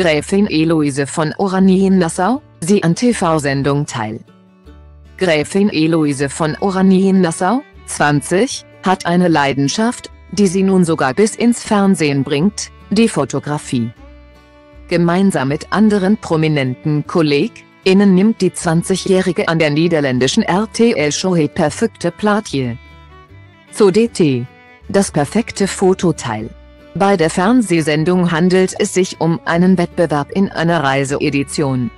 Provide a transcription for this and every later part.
Gräfin Eloise von Oranien-Nassau, sie an TV-Sendung teil. Gräfin Eloise von Oranien-Nassau, 20, hat eine Leidenschaft, die sie nun sogar bis ins Fernsehen bringt, die Fotografie. Gemeinsam mit anderen prominenten KollegInnen nimmt die 20-Jährige an der niederländischen RTL-Show Perfekte Plaatje zu DT. Das perfekte Foto teil. Bei der Fernsehsendung handelt es sich um einen Wettbewerb in einer Reiseedition.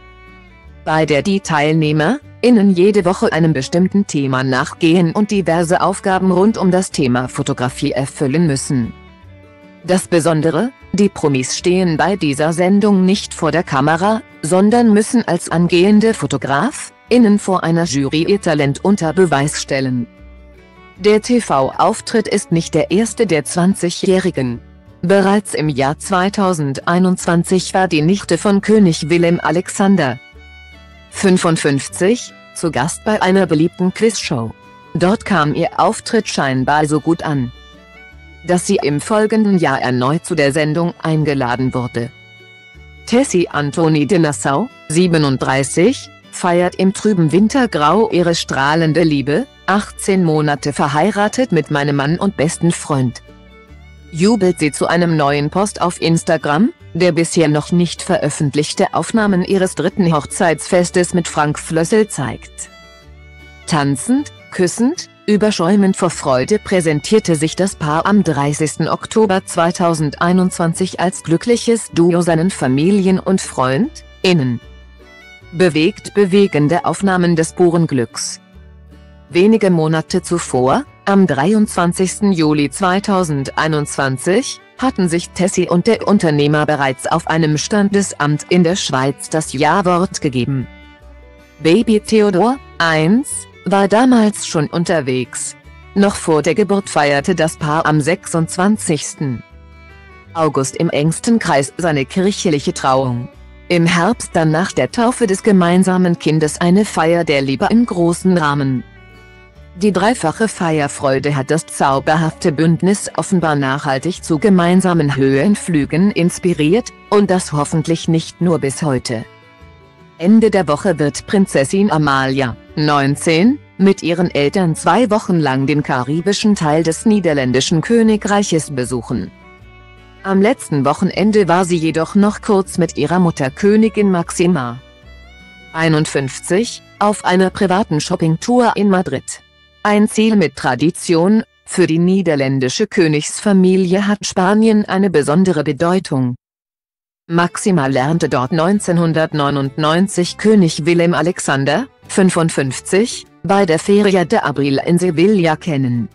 Bei der die TeilnehmerInnen jede Woche einem bestimmten Thema nachgehen und diverse Aufgaben rund um das Thema Fotografie erfüllen müssen. Das Besondere, die Promis stehen bei dieser Sendung nicht vor der Kamera, sondern müssen als angehende FotografInnen vor einer Jury ihr Talent unter Beweis stellen. Der TV-Auftritt ist nicht der erste der 20-Jährigen. Bereits im Jahr 2021 war die Nichte von König Willem Alexander 55 zu Gast bei einer beliebten Quizshow. Dort kam ihr Auftritt scheinbar so gut an, dass sie im folgenden Jahr erneut zu der Sendung eingeladen wurde. Tessie Antoni de Nassau, 37, feiert im trüben Wintergrau ihre strahlende Liebe, 18 Monate verheiratet mit meinem Mann und besten Freund jubelt sie zu einem neuen Post auf Instagram, der bisher noch nicht veröffentlichte Aufnahmen ihres dritten Hochzeitsfestes mit Frank Flössel zeigt. Tanzend, küssend, überschäumend vor Freude präsentierte sich das Paar am 30. Oktober 2021 als glückliches Duo seinen Familien und FreundInnen. Bewegt bewegende Aufnahmen des puren Glücks. Wenige Monate zuvor, am 23. Juli 2021, hatten sich Tessie und der Unternehmer bereits auf einem Standesamt in der Schweiz das Ja-Wort gegeben. Baby Theodor, 1, war damals schon unterwegs. Noch vor der Geburt feierte das Paar am 26. August im engsten Kreis seine kirchliche Trauung. Im Herbst dann nach der Taufe des gemeinsamen Kindes eine Feier der Liebe im großen Rahmen. Die dreifache Feierfreude hat das zauberhafte Bündnis offenbar nachhaltig zu gemeinsamen Höhenflügen inspiriert, und das hoffentlich nicht nur bis heute. Ende der Woche wird Prinzessin Amalia, 19, mit ihren Eltern zwei Wochen lang den karibischen Teil des niederländischen Königreiches besuchen. Am letzten Wochenende war sie jedoch noch kurz mit ihrer Mutter Königin Maxima 51, auf einer privaten Shoppingtour in Madrid. Ein Ziel mit Tradition, für die niederländische Königsfamilie hat Spanien eine besondere Bedeutung. Maxima lernte dort 1999 König Willem Alexander, 55, bei der Feria de Abril in Sevilla kennen.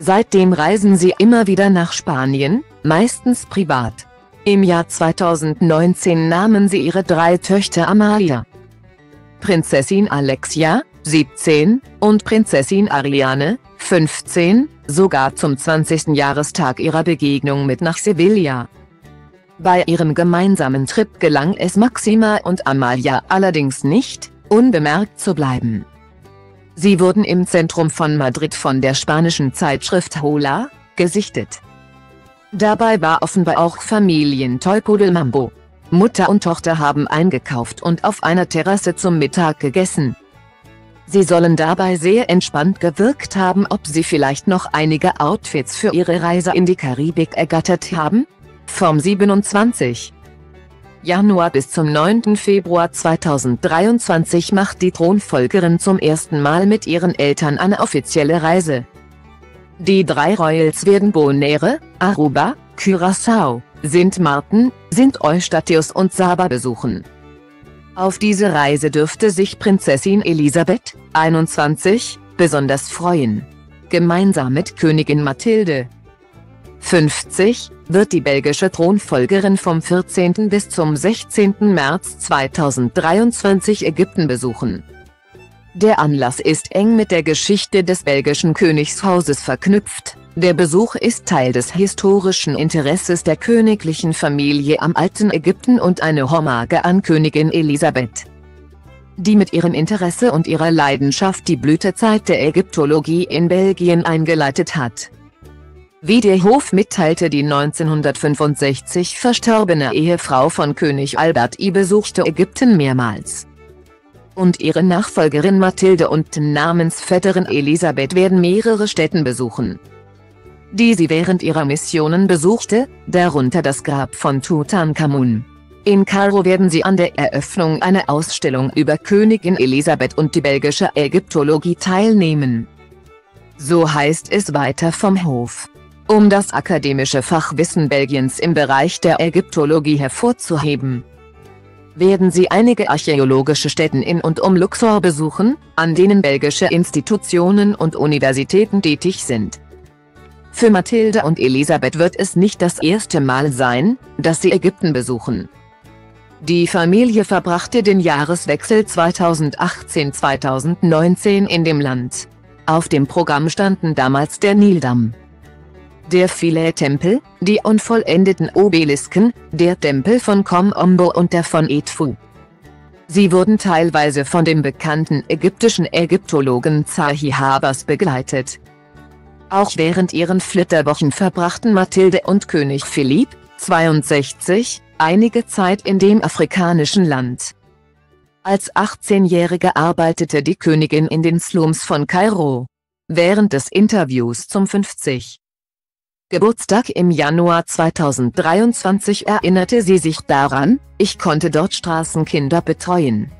Seitdem reisen sie immer wieder nach Spanien, meistens privat. Im Jahr 2019 nahmen sie ihre drei Töchter Amalia, Prinzessin Alexia, 17, und Prinzessin Ariane, 15, sogar zum 20. Jahrestag ihrer Begegnung mit nach Sevilla. Bei ihrem gemeinsamen Trip gelang es Maxima und Amalia allerdings nicht, unbemerkt zu bleiben. Sie wurden im Zentrum von Madrid von der spanischen Zeitschrift Hola, gesichtet. Dabei war offenbar auch Familientollpudel Mambo. Mutter und Tochter haben eingekauft und auf einer Terrasse zum Mittag gegessen. Sie sollen dabei sehr entspannt gewirkt haben ob sie vielleicht noch einige Outfits für ihre Reise in die Karibik ergattert haben? Vom 27. Januar bis zum 9. Februar 2023 macht die Thronfolgerin zum ersten Mal mit ihren Eltern eine offizielle Reise. Die drei Royals werden Bonaire, Aruba, Curaçao, Sint Maarten, Sint Eustatius und Saba besuchen. Auf diese Reise dürfte sich Prinzessin Elisabeth, 21, besonders freuen. Gemeinsam mit Königin Mathilde, 50, wird die belgische Thronfolgerin vom 14. bis zum 16. März 2023 Ägypten besuchen. Der Anlass ist eng mit der Geschichte des belgischen Königshauses verknüpft, der Besuch ist Teil des historischen Interesses der königlichen Familie am alten Ägypten und eine Hommage an Königin Elisabeth, die mit ihrem Interesse und ihrer Leidenschaft die Blütezeit der Ägyptologie in Belgien eingeleitet hat. Wie der Hof mitteilte die 1965 verstorbene Ehefrau von König Albert I besuchte Ägypten mehrmals. Und ihre Nachfolgerin Mathilde und Namensvetterin Elisabeth werden mehrere Städten besuchen die sie während ihrer Missionen besuchte, darunter das Grab von Tutanchamun. In Kairo werden sie an der Eröffnung einer Ausstellung über Königin Elisabeth und die belgische Ägyptologie teilnehmen. So heißt es weiter vom Hof. Um das akademische Fachwissen Belgiens im Bereich der Ägyptologie hervorzuheben, werden sie einige archäologische Stätten in und um Luxor besuchen, an denen belgische Institutionen und Universitäten tätig sind. Für Mathilde und Elisabeth wird es nicht das erste Mal sein, dass sie Ägypten besuchen. Die Familie verbrachte den Jahreswechsel 2018-2019 in dem Land. Auf dem Programm standen damals der Nildamm, der Philae-Tempel, die unvollendeten Obelisken, der Tempel von Kom Ombo und der von Edfu. Sie wurden teilweise von dem bekannten ägyptischen Ägyptologen Zahi Habas begleitet. Auch während ihren Flitterwochen verbrachten Mathilde und König Philipp, 62, einige Zeit in dem afrikanischen Land. Als 18-Jährige arbeitete die Königin in den Slums von Kairo. Während des Interviews zum 50. Geburtstag im Januar 2023 erinnerte sie sich daran, ich konnte dort Straßenkinder betreuen.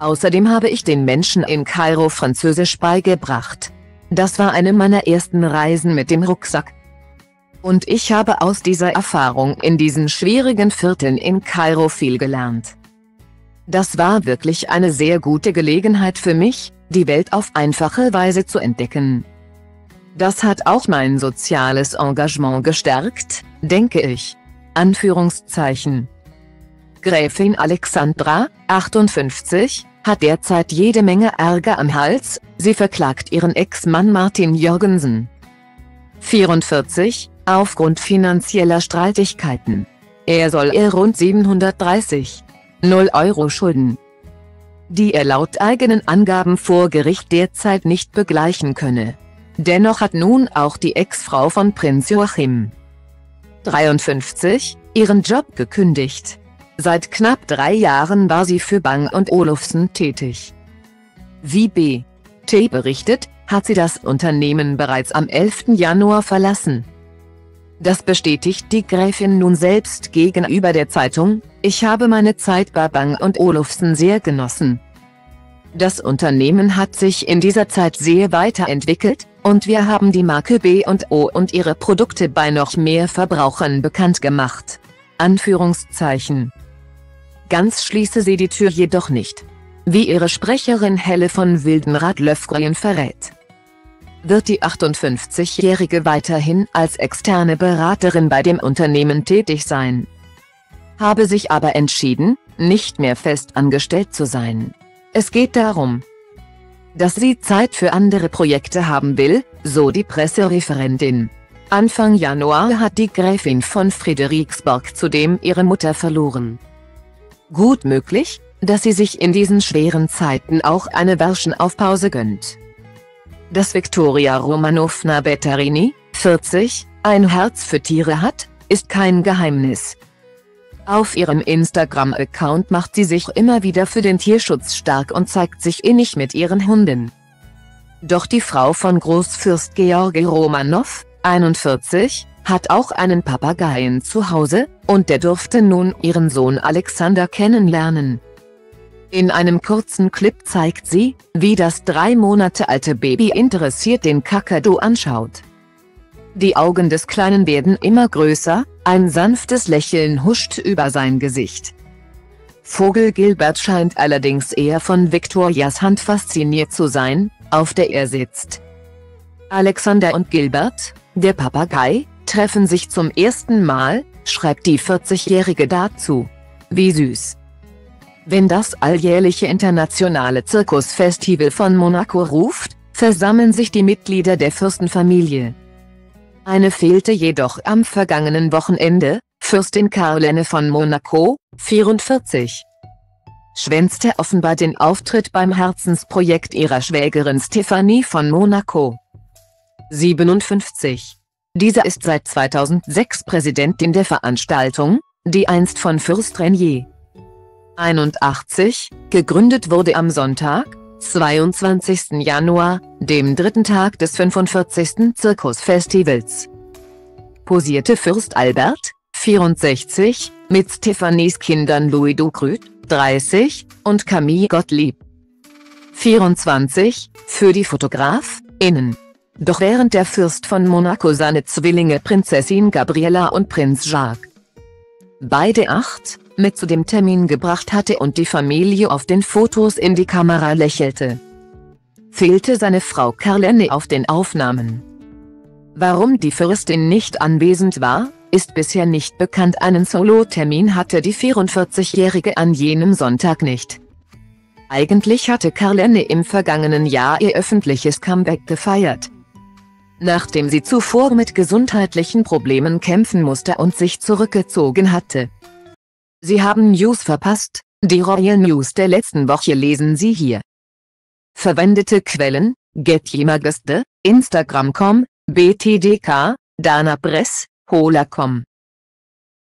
Außerdem habe ich den Menschen in Kairo Französisch beigebracht. Das war eine meiner ersten Reisen mit dem Rucksack. Und ich habe aus dieser Erfahrung in diesen schwierigen Vierteln in Kairo viel gelernt. Das war wirklich eine sehr gute Gelegenheit für mich, die Welt auf einfache Weise zu entdecken. Das hat auch mein soziales Engagement gestärkt, denke ich. Anführungszeichen. Gräfin Alexandra, 58, hat derzeit jede Menge Ärger am Hals, sie verklagt ihren Ex-Mann Martin Jorgensen. 44, aufgrund finanzieller Streitigkeiten. Er soll ihr rund 730 0 Euro schulden, die er laut eigenen Angaben vor Gericht derzeit nicht begleichen könne. Dennoch hat nun auch die Ex-Frau von Prinz Joachim 53 ihren Job gekündigt. Seit knapp drei Jahren war sie für Bang und Olufsen tätig. Wie B.T. berichtet, hat sie das Unternehmen bereits am 11. Januar verlassen. Das bestätigt die Gräfin nun selbst gegenüber der Zeitung, ich habe meine Zeit bei Bang und Olufsen sehr genossen. Das Unternehmen hat sich in dieser Zeit sehr weiterentwickelt, und wir haben die Marke B&O und ihre Produkte bei noch mehr Verbrauchern bekannt gemacht. Anführungszeichen. Ganz schließe sie die Tür jedoch nicht. Wie ihre Sprecherin Helle von Wildenrath Löfgren verrät. Wird die 58-Jährige weiterhin als externe Beraterin bei dem Unternehmen tätig sein. Habe sich aber entschieden, nicht mehr fest angestellt zu sein. Es geht darum, dass sie Zeit für andere Projekte haben will, so die Pressereferentin. Anfang Januar hat die Gräfin von Friederichsburg zudem ihre Mutter verloren. Gut möglich, dass sie sich in diesen schweren Zeiten auch eine Verschenaufpause gönnt. Dass Viktoria Romanovna Bettarini, 40, ein Herz für Tiere hat, ist kein Geheimnis. Auf ihrem Instagram-Account macht sie sich immer wieder für den Tierschutz stark und zeigt sich innig mit ihren Hunden. Doch die Frau von Großfürst Georgi Romanov, 41, hat auch einen Papageien zu Hause, und der durfte nun ihren Sohn Alexander kennenlernen. In einem kurzen Clip zeigt sie, wie das drei Monate alte Baby interessiert den Kakadu anschaut. Die Augen des Kleinen werden immer größer, ein sanftes Lächeln huscht über sein Gesicht. Vogel Gilbert scheint allerdings eher von Victorias Hand fasziniert zu sein, auf der er sitzt. Alexander und Gilbert, der Papagei, treffen sich zum ersten Mal, schreibt die 40-Jährige dazu. Wie süß. Wenn das alljährliche internationale Zirkusfestival von Monaco ruft, versammeln sich die Mitglieder der Fürstenfamilie. Eine fehlte jedoch am vergangenen Wochenende, Fürstin Carolene von Monaco, 44. Schwänzte offenbar den Auftritt beim Herzensprojekt ihrer Schwägerin Stephanie von Monaco. 57. Dieser ist seit 2006 Präsidentin der Veranstaltung, die einst von Fürst Renier 81, gegründet wurde am Sonntag, 22. Januar, dem dritten Tag des 45. Zirkusfestivals. Posierte Fürst Albert, 64, mit Stephanies Kindern Louis Ducrut, 30, und Camille Gottlieb, 24, für die FotografInnen. Doch während der Fürst von Monaco seine Zwillinge Prinzessin Gabriella und Prinz Jacques beide acht, mit zu dem Termin gebracht hatte und die Familie auf den Fotos in die Kamera lächelte. Fehlte seine Frau Carlene auf den Aufnahmen. Warum die Fürstin nicht anwesend war, ist bisher nicht bekannt. Einen Solo-Termin hatte die 44-Jährige an jenem Sonntag nicht. Eigentlich hatte Carlene im vergangenen Jahr ihr öffentliches Comeback gefeiert. Nachdem sie zuvor mit gesundheitlichen Problemen kämpfen musste und sich zurückgezogen hatte. Sie haben News verpasst, die Royal News der letzten Woche lesen Sie hier. Verwendete Quellen, Getty Mageste, Instagram.com, BTDK, Dana Press, Hola.com